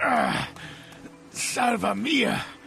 Ah, salva mia.